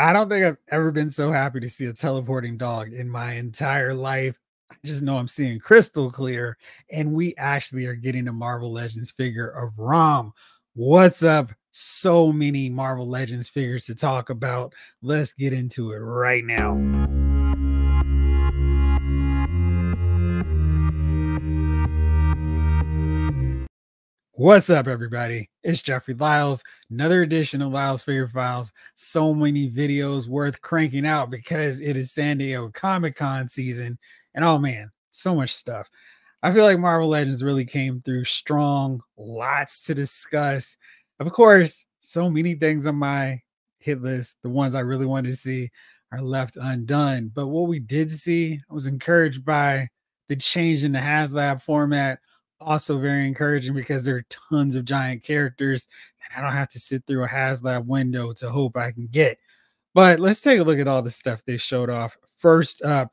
I don't think I've ever been so happy to see a teleporting dog in my entire life. I just know I'm seeing crystal clear, and we actually are getting a Marvel Legends figure of Rom. What's up? So many Marvel Legends figures to talk about. Let's get into it right now. What's up, everybody? It's Jeffrey Lyles, another edition of Lyles Figure Files. So many videos worth cranking out because it is San Diego Comic Con season. And oh man, so much stuff. I feel like Marvel Legends really came through strong, lots to discuss. Of course, so many things on my hit list, the ones I really wanted to see, are left undone. But what we did see, I was encouraged by the change in the HasLab format also very encouraging because there are tons of giant characters and I don't have to sit through a HasLab window to hope I can get. But let's take a look at all the stuff they showed off. First up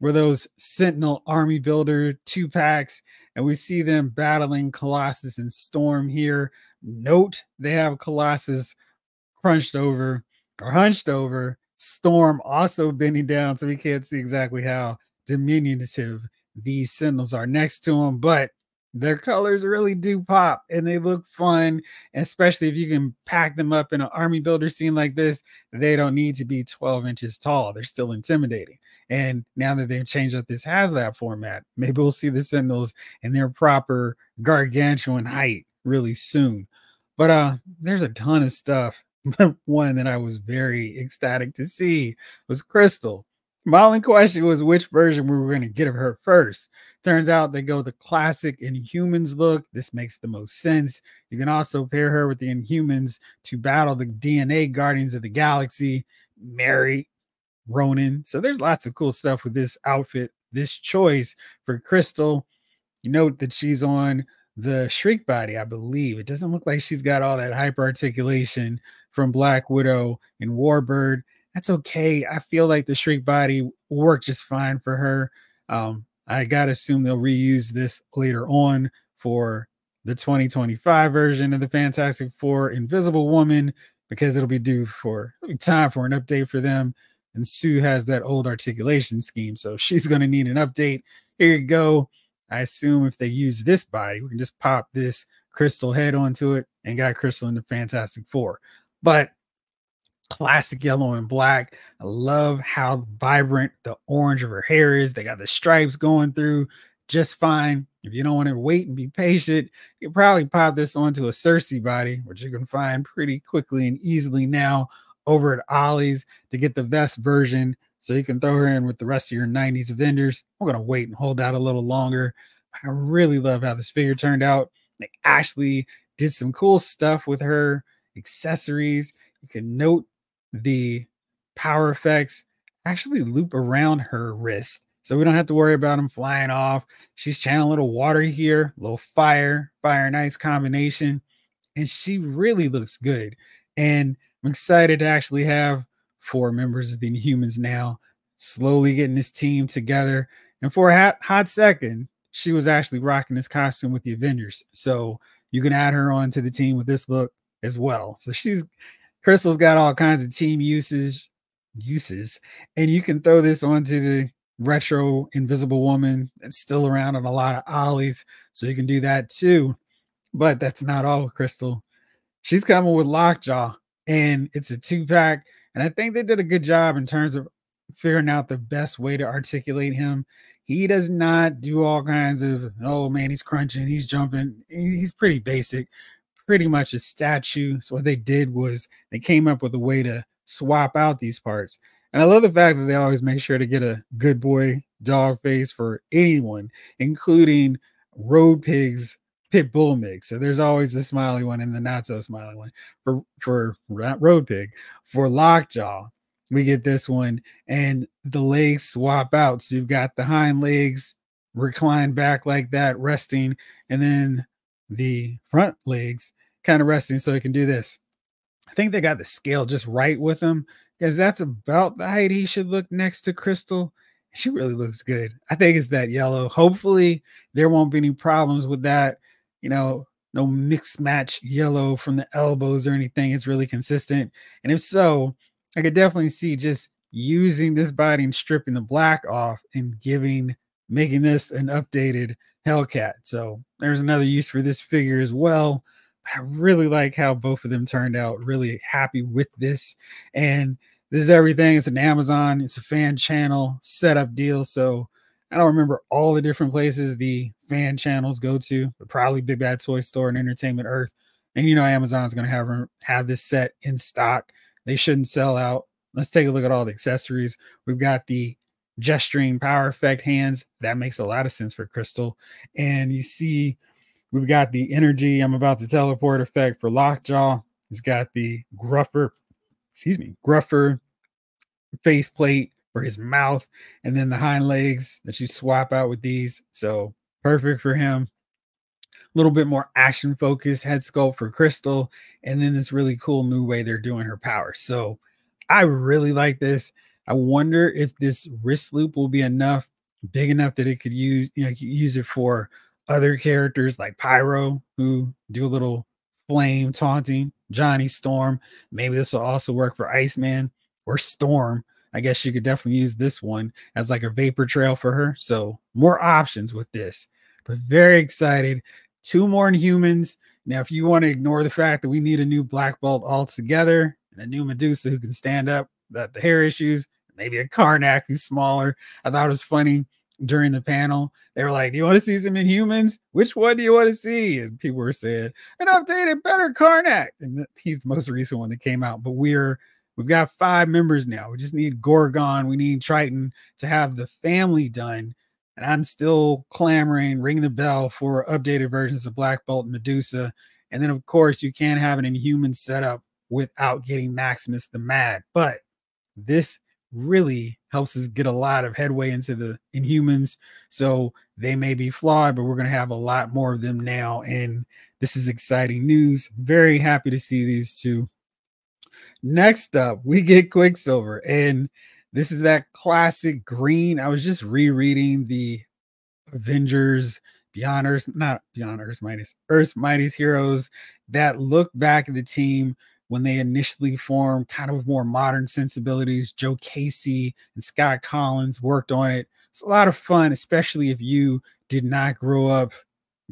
were those Sentinel Army Builder two packs, and we see them battling Colossus and Storm here. Note they have Colossus crunched over or hunched over, Storm also bending down, so we can't see exactly how diminutive these Sentinels are next to him, but their colors really do pop and they look fun, especially if you can pack them up in an army builder scene like this. They don't need to be 12 inches tall, they're still intimidating. And now that they've changed up this HasLab format, maybe we'll see the Sentinels in their proper gargantuan height really soon. But uh, there's a ton of stuff. One that I was very ecstatic to see was Crystal. My only question was which version we were going to get of her first. Turns out they go the classic Inhumans look. This makes the most sense. You can also pair her with the Inhumans to battle the DNA Guardians of the Galaxy, Mary, Ronan. So there's lots of cool stuff with this outfit. This choice for Crystal. You note that she's on the Shriek body, I believe. It doesn't look like she's got all that hyper articulation from Black Widow and Warbird that's okay. I feel like the Shriek body worked just fine for her. Um, I gotta assume they'll reuse this later on for the 2025 version of the Fantastic Four Invisible Woman because it'll be due for be time for an update for them. And Sue has that old articulation scheme, so she's gonna need an update. Here you go. I assume if they use this body, we can just pop this crystal head onto it and got Crystal in the Fantastic Four. But classic yellow and black. I love how vibrant the orange of her hair is. They got the stripes going through just fine. If you don't want to wait and be patient, you probably pop this onto a Cersei body, which you can find pretty quickly and easily now over at Ollie's to get the vest version. So you can throw her in with the rest of your 90s vendors. We're going to wait and hold out a little longer. I really love how this figure turned out. They actually did some cool stuff with her accessories. You can note the power effects actually loop around her wrist. So we don't have to worry about them flying off. She's channeling a little water here, a little fire, fire and ice combination. And she really looks good. And I'm excited to actually have four members of the Inhumans now, slowly getting this team together. And for a hot, hot second, she was actually rocking this costume with the Avengers. So you can add her on to the team with this look as well. So she's Crystal's got all kinds of team uses uses, and you can throw this onto the retro Invisible Woman that's still around on a lot of ollies, so you can do that too. But that's not all Crystal. She's coming with Lockjaw, and it's a two pack. And I think they did a good job in terms of figuring out the best way to articulate him. He does not do all kinds of, oh man, he's crunching, he's jumping. He's pretty basic pretty much a statue. So what they did was they came up with a way to swap out these parts. And I love the fact that they always make sure to get a good boy dog face for anyone, including road pigs pit bull mix. So there's always a smiley one and the not so smiley one for for road pig. For lockjaw, we get this one and the legs swap out. So you've got the hind legs reclined back like that, resting, and then the front legs kind of resting so he can do this. I think they got the scale just right with him because that's about the height he should look next to Crystal. She really looks good. I think it's that yellow. Hopefully, there won't be any problems with that. You know, no mix match yellow from the elbows or anything. It's really consistent. And if so, I could definitely see just using this body and stripping the black off and giving making this an updated Hellcat. So there's another use for this figure as well. But I really like how both of them turned out. Really happy with this. And this is everything. It's an Amazon, it's a fan channel setup deal. So I don't remember all the different places the fan channels go to, but probably Big Bad Toy Store and Entertainment Earth. And you know, Amazon's going to have have this set in stock. They shouldn't sell out. Let's take a look at all the accessories. We've got the gesturing power effect hands. That makes a lot of sense for Crystal. And you see, we've got the energy. I'm about to teleport effect for Lockjaw. He's got the gruffer, excuse me, gruffer faceplate for his mouth, and then the hind legs that you swap out with these. So perfect for him. A little bit more action focused head sculpt for Crystal, and then this really cool new way they're doing her power. So I really like this. I wonder if this wrist loop will be enough, big enough that it could use, you know, use it for other characters like Pyro, who do a little flame taunting, Johnny Storm. Maybe this will also work for Iceman or Storm. I guess you could definitely use this one as like a vapor trail for her. So more options with this, but very excited. Two more Inhumans. Now, if you want to ignore the fact that we need a new Black Bolt altogether and a new Medusa who can stand up, that the hair issues, maybe a Karnak who's smaller. I thought it was funny during the panel. They were like, Do you want to see some Inhumans? Which one do you want to see? And people were saying, an updated, better Karnak. And he's the most recent one that came out. But we're we've got five members now. We just need Gorgon, we need Triton to have the family done. And I'm still clamoring, ring the bell for updated versions of Black Bolt and Medusa. And then, of course, you can't have an Inhuman setup without getting Maximus the Mad. But this really helps us get a lot of headway into the Inhumans. So they may be flawed, but we're going to have a lot more of them now. And this is exciting news. Very happy to see these two. Next up, we get Quicksilver. And this is that classic green. I was just rereading the Avengers Beyond Earth, not Beyond Earth's Mightiest, Earth's Mightiest Heroes that look back at the team when they initially formed, kind of more modern sensibilities. Joe Casey and Scott Kolins worked on it. It's a lot of fun, especially if you did not grow up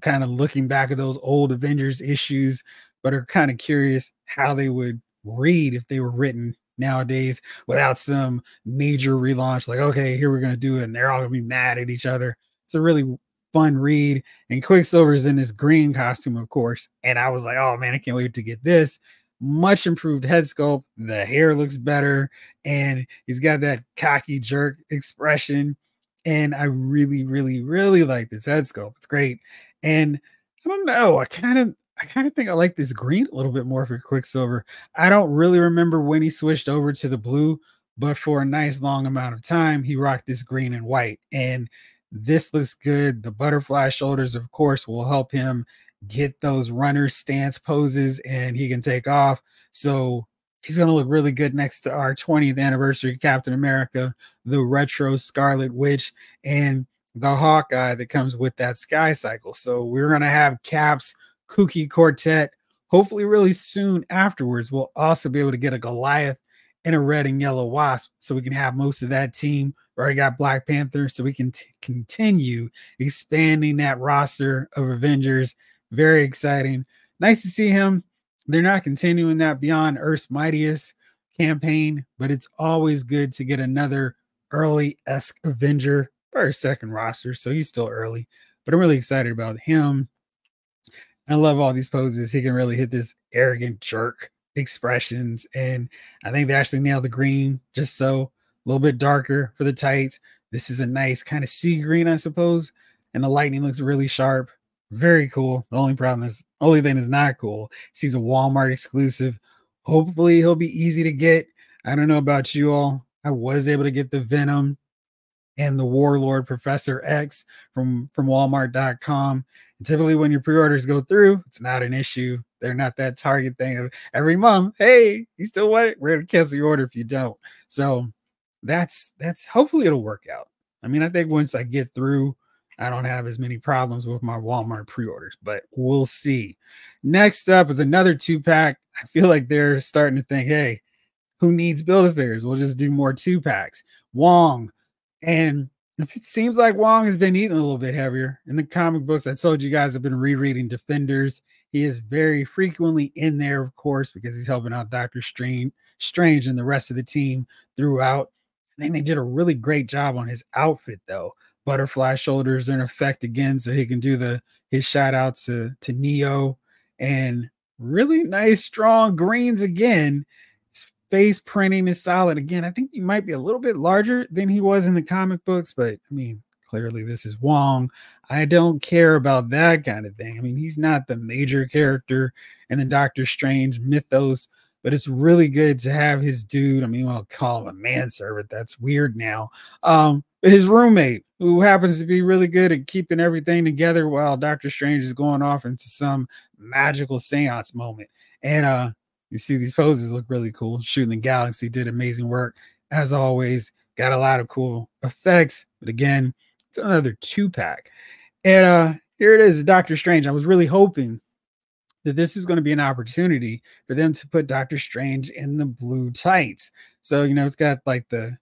kind of looking back at those old Avengers issues, but are kind of curious how they would read if they were written nowadays without some major relaunch. Like, okay, here we're going to do it. And they're all going to be mad at each other. It's a really fun read. And Quicksilver's in this green costume, of course. And I was like, oh man, I can't wait to get this much improved head sculpt. The hair looks better, and he's got that cocky jerk expression. And I really, really, really like this head sculpt. It's great. And I don't know, I kind of I kind of think I like this green a little bit more for Quicksilver. I don't really remember when he switched over to the blue, but for a nice long amount of time, he rocked this green and white. And this looks good. The butterfly shoulders, of course, will help him get those runner stance poses and he can take off. So he's going to look really good next to our 20th anniversary Captain America, the retro Scarlet Witch, and the Hawkeye that comes with that Sky Cycle. So we're going to have Cap's kooky quartet. Hopefully, really soon afterwards, we'll also be able to get a Goliath and a red and yellow wasp so we can have most of that team. We already got Black Panther, so we can continue expanding that roster of Avengers very exciting. Nice to see him. They're not continuing that Beyond Earth's Mightiest campaign, but it's always good to get another early esque Avenger for a second roster. So he's still early, but I'm really excited about him. I love all these poses. He can really hit this arrogant jerk expressions. And I think they actually nailed the green just so a little bit darker for the tights. This is a nice kind of sea green, I suppose. And the lightning looks really sharp. Very cool. The only problem is, only thing is not cool. He's a Walmart exclusive. Hopefully, he'll be easy to get. I don't know about you all. I was able to get the Venom and the Warlord Professor X from from Walmart.com. And typically, when your pre-orders go through, it's not an issue. They're not that target thing of every month. Hey, you still want it? We're gonna cancel your order if you don't. So that's that's hopefully it'll work out. I mean, I think once I get through I don't have as many problems with my Walmart pre-orders, but we'll see. Next up is another two pack. I feel like they're starting to think, hey, who needs build a figures? We'll just do more two packs. Wong, and it seems like Wong has been eating a little bit heavier in the comic books. I told you guys I've been rereading Defenders. He is very frequently in there, of course, because he's helping out Doctor Strange, Strange and the rest of the team throughout. I think they did a really great job on his outfit, though. Butterfly shoulders are in effect again, so he can do the his shout outs to to Neo and really nice strong greens again His face printing is solid. Again, I think he might be a little bit larger than he was in the comic books, but I mean, clearly this is Wong. I don't care about that kind of thing. I mean, he's not the major character in the Doctor Strange mythos, but it's really good to have his dude. I mean, I'll call him a manservant. That's weird now. Um, but his roommate, who happens to be really good at keeping everything together while Doctor Strange is going off into some magical seance moment. And uh you see these poses look really cool. Shooting the Galaxy did amazing work as always. Got a lot of cool effects, but again, it's another two pack. And uh here it is, Doctor Strange. I was really hoping that this is going to be an opportunity for them to put Doctor Strange in the blue tights. So you know, it's got like the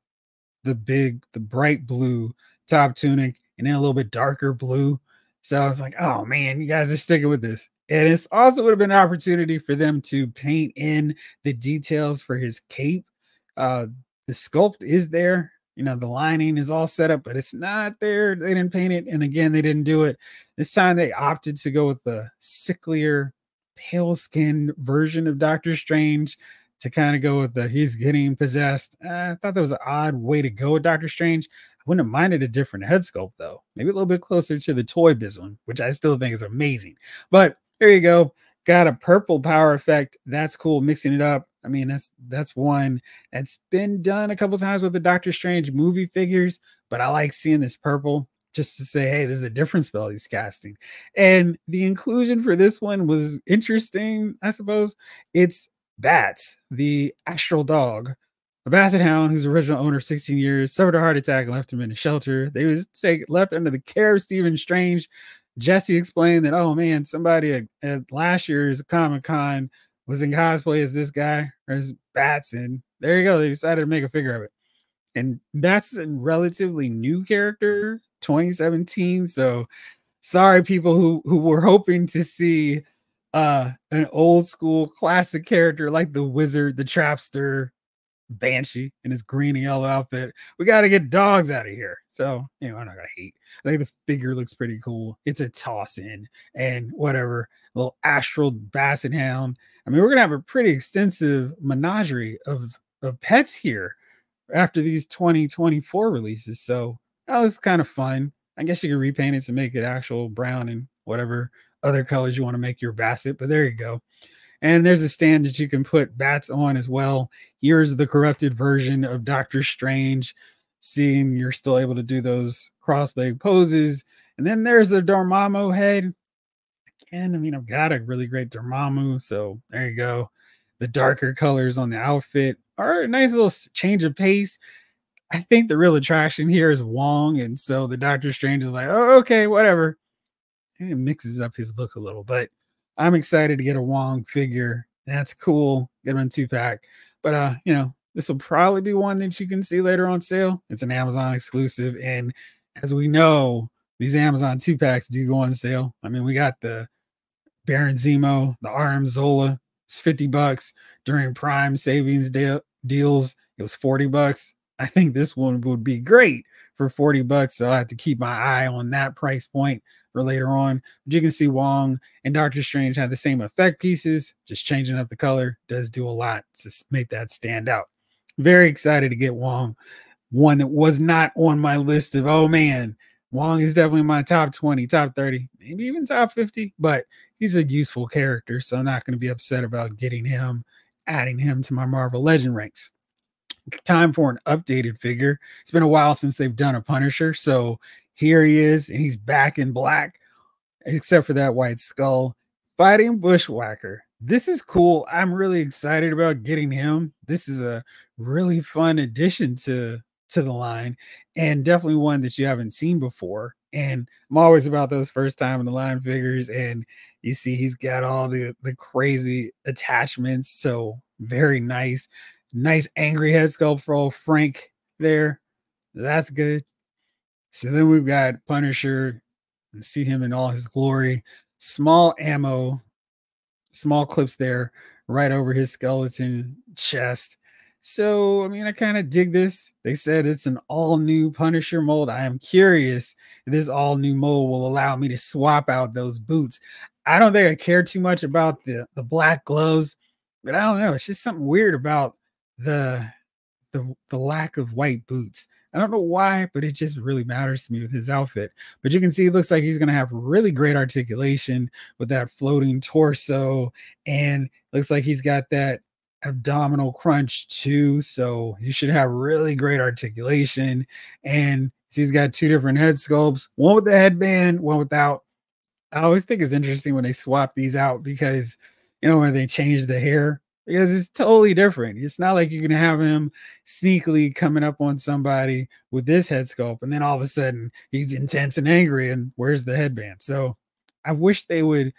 the big, the bright blue top tunic, and then a little bit darker blue. So I was like, oh man, you guys are sticking with this. And it's also would have been an opportunity for them to paint in the details for his cape. Uh, the sculpt is there. You know, the lining is all set up, but it's not there. They didn't paint it. And again, they didn't do it. This time they opted to go with the sicklier, pale skinned version of Doctor Strange to kind of go with the he's getting possessed. Uh, I thought that was an odd way to go with Doctor Strange. Wouldn't have minded a different head sculpt though, maybe a little bit closer to the Toy Biz one, which I still think is amazing. But there you go. Got a purple power effect. That's cool. Mixing it up. I mean, that's that's one that's been done a couple times with the Doctor Strange movie figures, but I like seeing this purple just to say, hey, this is a different spell he's casting. And the inclusion for this one was interesting, I suppose. It's Bats, the astral dog, a basset hound whose original owner, 16 years, suffered a heart attack and left him in a shelter. They was take, left under the care of Stephen Strange, Jesse explained that, oh man, somebody at, at last year's Comic Con was in cosplay as this guy or as Bats, and there you go. They decided to make a figure of it. And Bats is a relatively new character, 2017. So sorry, people who who were hoping to see uh an old school classic character like the wizard, the trapster, Banshee in his green and yellow outfit. We got to get dogs out of here. So, you know, I'm not going to hate. I think the figure looks pretty cool. It's a toss in and whatever. A little astral basset hound. I mean, we're going to have a pretty extensive menagerie of, of pets here after these 2024 releases. So that was kind of fun. I guess you could repaint it to make it actual brown and whatever other colors you want to make your basset, but there you go. And there's a stand that you can put bats on as well. Here's the corrupted version of Doctor Strange. Seeing you're still able to do those cross leg poses. And then there's the Dormammu head. Again, I mean, I've got a really great Dormammu. So there you go. The darker colors on the outfit are a nice little change of pace. I think the real attraction here is Wong. And so the Doctor Strange is like, oh, okay, whatever. And it mixes up his look a little, but I'm excited to get a Wong figure. That's cool. Get him in two pack. But uh, you know, this will probably be one that you can see later on sale. It's an Amazon exclusive, and as we know, these Amazon two packs do go on sale. I mean, we got the Baron Zemo, the Arnim Zola. It's 50 bucks during Prime savings de- deals. It was 40 bucks. I think this one would be great for 40 bucks. So I have to keep my eye on that price point for later on. But you can see Wong and Doctor Strange have the same effect pieces, just changing up the color does do a lot to make that stand out. Very excited to get Wong. One that was not on my list of, oh man, Wong is definitely my top 20, top 30, maybe even top 50, but he's a useful character. So I'm not going to be upset about getting him, adding him to my Marvel Legend ranks time for an updated figure. It's been a while since they've done a Punisher. So here he is, and he's back in black, except for that white skull, fighting Bushwhacker. This is cool. I'm really excited about getting him. This is a really fun addition to to the line and definitely one that you haven't seen before. And I'm always about those first time in the line figures. And you see, he's got all the the crazy attachments. So very nice. Nice angry head sculpt for old Frank there. That's good. So then we've got Punisher. See him in all his glory. Small ammo, small clips there, right over his skeleton chest. So, I mean, I kind of dig this. They said it's an all new Punisher mold. I am curious this all new mold will allow me to swap out those boots. I don't think I care too much about the, the black gloves, but I don't know. It's just something weird about the the the lack of white boots. I don't know why, but it just really matters to me with his outfit. But you can see it looks like he's going to have really great articulation with that floating torso. And looks like he's got that abdominal crunch too. So he should have really great articulation. And he's got two different head sculpts one with the headband, one without. I always think it's interesting when they swap these out because, you know, when they change the hair, because it's totally different. It's not like you can have him sneakily coming up on somebody with this head sculpt, and then all of a sudden he's intense and angry, and where's the headband? So I wish they would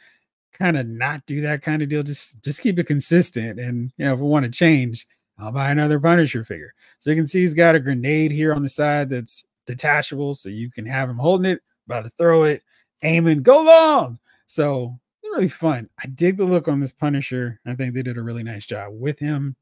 kind of not do that kind of deal. Just just keep it consistent. And you know, if we want to change, I'll buy another Punisher figure. So you can see he's got a grenade here on the side that's detachable, so you can have him holding it, about to throw it, aiming, go long. So really fun. I dig the look on this Punisher. I think they did a really nice job with him.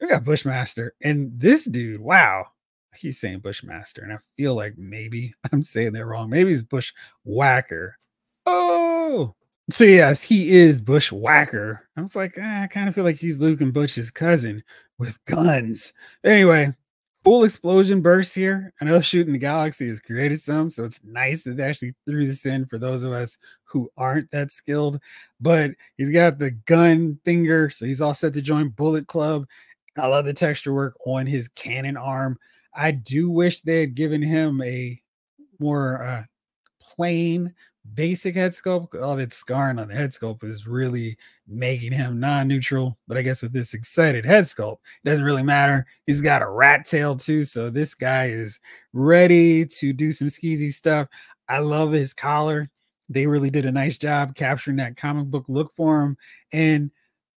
We got Bushmaster, and this dude, wow. I keep saying Bushmaster, and I feel like maybe I'm saying that wrong. Maybe it's Bushwhacker. Oh, so yes, he is Bushwhacker. I was like, eh, I kind of feel like he's Luke and Butch's cousin with guns. Anyway, cool explosion burst here. I know shooting the galaxy has created some, so it's nice that they actually threw this in for those of us who aren't that skilled. But he's got the gun finger, so he's all set to join Bullet Club. I love the texture work on his cannon arm. I do wish they had given him a more uh, plain basic head sculpt. All that scarring on the head sculpt is really making him non-neutral. But I guess with this excited head sculpt, it doesn't really matter. He's got a rat tail too, so this guy is ready to do some skeezy stuff. I love his collar. They really did a nice job capturing that comic book look for him, and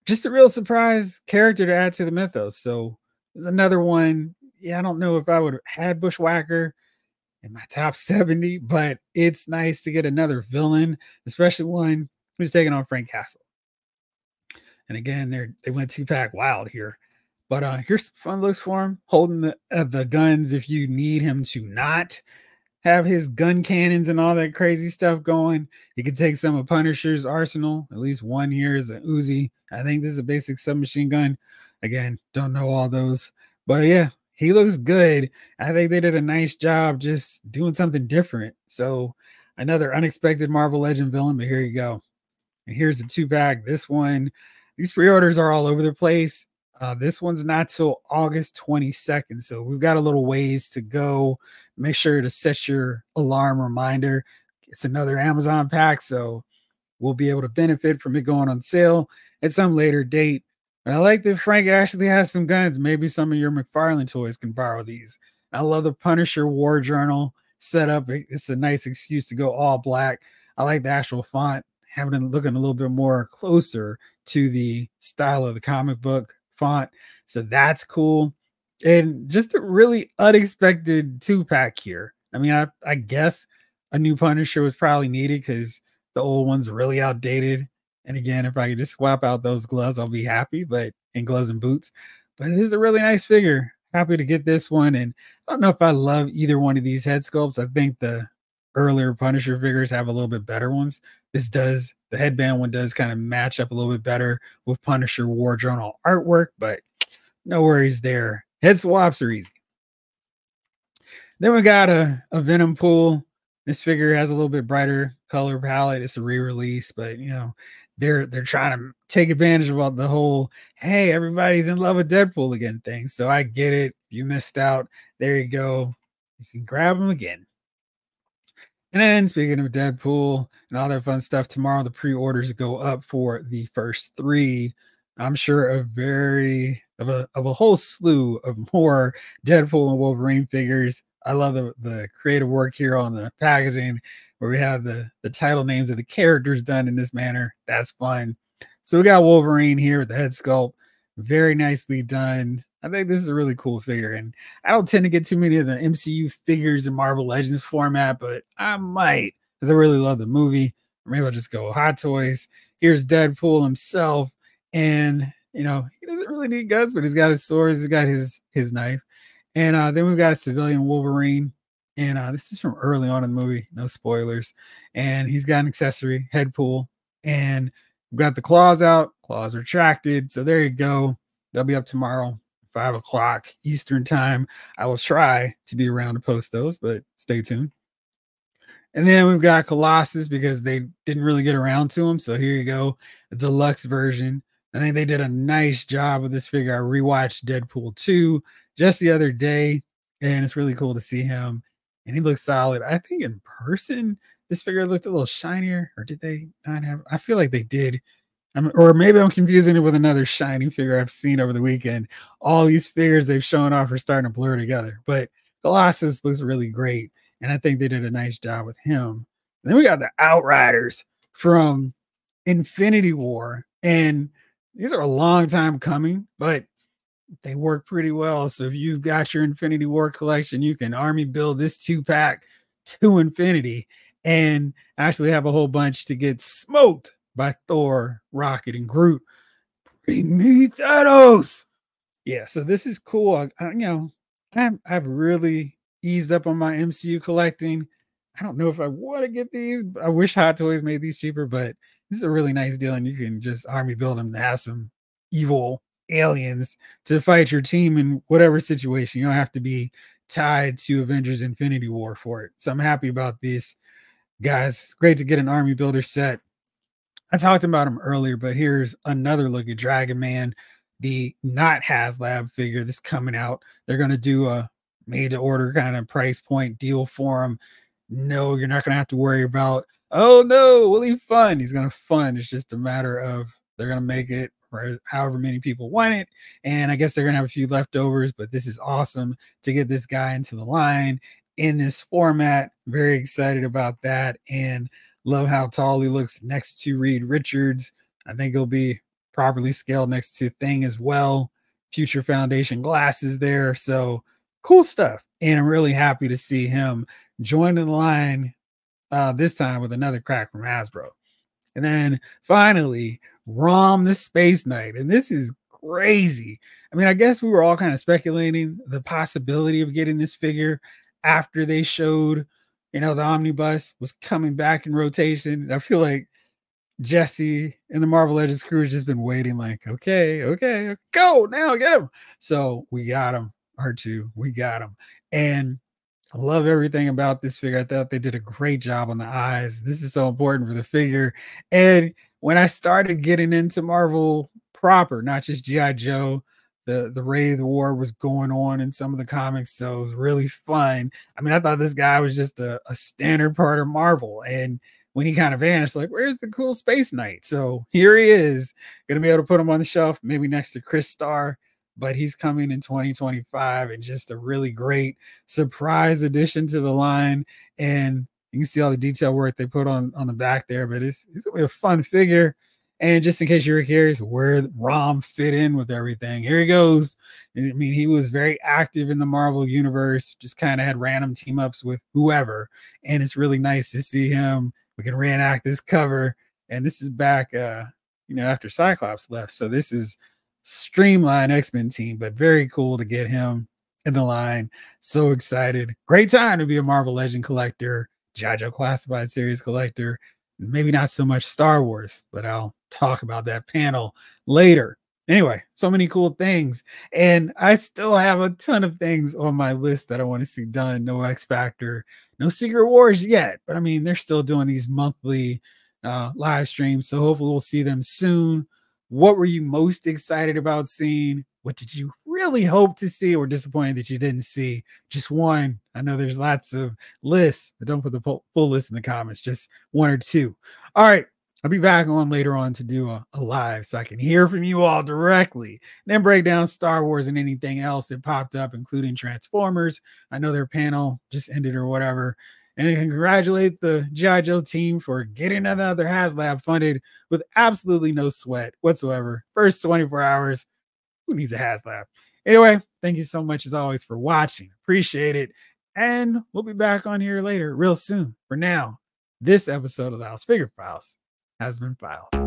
just a real surprise character to add to the mythos. So there's another one. Yeah, I don't know if I would have had Bushwhacker in my top 70, but it's nice to get another villain, especially one who's taking on Frank Castle. And again, they they went two pack wild here. But uh here's some fun looks for him, holding the uh, the guns if you need him to not have his gun cannons and all that crazy stuff going. He could take some of Punisher's arsenal. At least one here is an Uzi. I think this is a basic submachine gun. Again, don't know all those, but yeah, he looks good. I think they did a nice job just doing something different. So another unexpected Marvel Legend villain, but here you go. And here's the two pack. This one, these pre-orders are all over the place. Uh, this one's not till August 22nd, so we've got a little ways to go. Make sure to set your alarm reminder. It's another Amazon pack, so we'll be able to benefit from it going on sale at some later date. And I like that Frank actually has some guns. Maybe some of your McFarlane toys can borrow these. I love the Punisher War Journal setup. It's a nice excuse to go all black. I like the actual font, having it looking a little bit more closer to the style of the comic book font. So that's cool. And just a really unexpected two pack here. I mean, I, I guess a new Punisher was probably needed because the old one's really outdated. And again, if I could just swap out those gloves, I'll be happy. But in gloves and boots, but this is a really nice figure. Happy to get this one. And I don't know if I love either one of these head sculpts. I think the earlier Punisher figures have a little bit better ones. This does, the headband one does kind of match up a little bit better with Punisher War Journal artwork, but no worries there. Head swaps are easy. Then we got a, a Venom pool. This figure has a little bit brighter color palette. It's a re-release, but you know, they're they're trying to take advantage of the whole hey everybody's in love with deadpool again thing. So i get it. You missed out. There you go. You can grab them again. And then speaking of deadpool and all that fun stuff tomorrow the pre-orders go up for the first three. I'm sure a very of a, of a whole slew of more deadpool and wolverine figures. I love the, the creative work here on the packaging where we have the the title names of the characters done in this manner. That's fun. So we got Wolverine here with the head sculpt. Very nicely done. I think this is a really cool figure. And I don't tend to get too many of the MCU figures in Marvel Legends format, but I might because I really love the movie. Or maybe I'll just go Hot Toys. Here's Deadpool himself. And you know, he doesn't really need guns, but he's got his swords, he's got his his knife. And uh, then we've got a civilian Wolverine. And uh, this is from early on in the movie, no spoilers. And he's got an accessory, Headpool, and got the claws out, claws retracted. So there you go. They'll be up tomorrow, five o'clock Eastern time. I will try to be around to post those, but stay tuned. And then we've got Colossus because they didn't really get around to him. So here you go, a deluxe version. I think they did a nice job with this figure. I rewatched Deadpool 2 just the other day, and it's really cool to see him. And he looks solid. I think in person, this figure looked a little shinier, or did they not have? I feel like they did. I'm, or maybe I'm confusing it with another shiny figure I've seen over the weekend. All these figures they've shown off are starting to blur together, but Colossus looks really great, and I think they did a nice job with him. And then we got the Outriders from Infinity War, and these are a long time coming, but they work pretty well. So if you've got your Infinity War collection, you can army build this two pack to infinity and actually have a whole bunch to get smoked by Thor, Rocket, and Groot. Bring Thanos. Yeah, so this is cool. I, you know, I'm, I've really eased up on my MCU collecting. I don't know if I want to get these. I wish Hot Toys made these cheaper, but this is a really nice deal, and you can just army build them to have some evil aliens to fight your team in whatever situation. You don't have to be tied to Avengers Infinity War for it. So I'm happy about this, guys. Great to get an army builder set. I talked about him earlier, but here's another look at Dragon Man, the not HasLab figure that's coming out. They're going to do a made to order kind of price point deal for him. No, you're not going to have to worry about, oh no, will he fund? He's going to fund. It's just a matter of they're going to make it or however many people want it. And I guess they're to have a few leftovers, but this is awesome to get this guy into the line in this format. Very excited about that. And love how tall he looks next to Reed Richards. I think he'll be properly scaled next to Thing as well. Future Foundation glasses there. So cool stuff. And I'm really happy to see him join the line uh, this time with another crack from Hasbro. And then finally, Rom the Space Knight. And this is crazy. I mean, I guess we were all kind of speculating the possibility of getting this figure after they showed, you know, the omnibus was coming back in rotation. I feel like Jesse and the Marvel Legends crew has just been waiting, like, okay, okay, go now, get him. So we got him, R2, we got him. And I love everything about this figure. I thought they did a great job on the eyes. This is so important for the figure. And when I started getting into Marvel proper, not just G.I. Joe, the, the Wraith War was going on in some of the comics. So it was really fun. I mean, I thought this guy was just a, a standard part of Marvel. And when he kind of vanished, like, where's the cool Space Knight? So here he is, gonna be able to put him on the shelf, maybe next to Crystar, but he's coming in 2025 and just a really great surprise addition to the line. And you can see all the detail work they put on on the back there, but it's it's gonna be a fun figure. And just in case you're curious where Rom fit in with everything, here he goes. I mean, he was very active in the Marvel universe, just kind of had random team ups with whoever. And it's really nice to see him. We can reenact this cover. And this is back uh, you know, after Cyclops left. So this is streamlined X-Men team, but very cool to get him in the line. So excited. Great time to be a Marvel Legend collector G.I. Joe Classified Series collector. Maybe not so much Star Wars, but I'll talk about that panel later. Anyway, so many cool things. And I still have a ton of things on my list that I want to see done. No X Factor, no Secret Wars yet. But I mean, they're still doing these monthly uh, live streams. So hopefully we'll see them soon. What were you most excited about seeing? What did you really hope to see or disappointed that you didn't see? Just one. I know there's lots of lists, but don't put the full list in the comments, just one or two. All right. I'll be back on later on to do a, a, live so I can hear from you all directly. Then break down Star Wars and anything else that popped up, including Transformers. I know their panel just ended or whatever. And congratulate the G.I. Joe team for getting another HasLab funded with absolutely no sweat whatsoever. First 24 hours, Who needs a HasLab? Anyway, thank you so much as always for watching. Appreciate it. And we'll be back on here later, real soon. For now, this episode of the Lyles Figure Files has been filed.